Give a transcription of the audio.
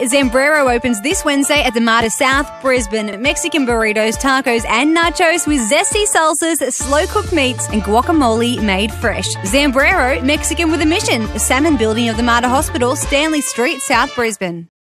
Zambrero opens this Wednesday at the Mater South, Brisbane. Mexican burritos, tacos, and nachos with zesty salsas, slow cooked meats, and guacamole made fresh. Zambrero, Mexican with a mission. Salmon Building of the Mater Hospital, Stanley Street, South Brisbane.